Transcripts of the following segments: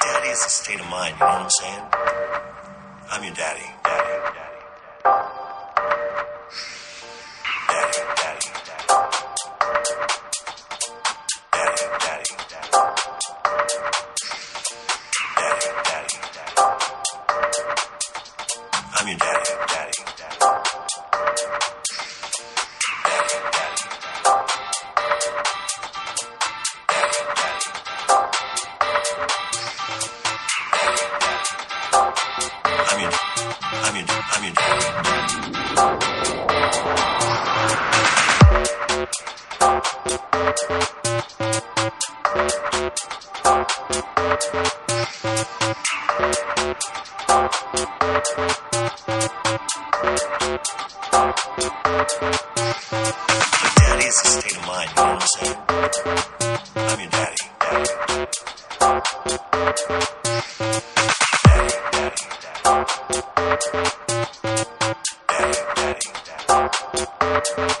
Daddy is a state of mind, you know what I'm saying? I'm your daddy. Daddy, daddy. Daddy, daddy, daddy. Daddy, daddy, daddy. Daddy. I'm your daddy, daddy. Daddy, daddy, daddy. Is a state of mind, you know what I'm saying? I'm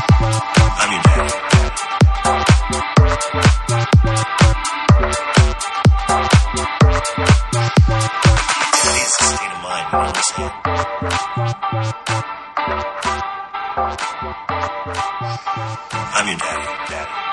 I'm your daddy. Daddy daddy.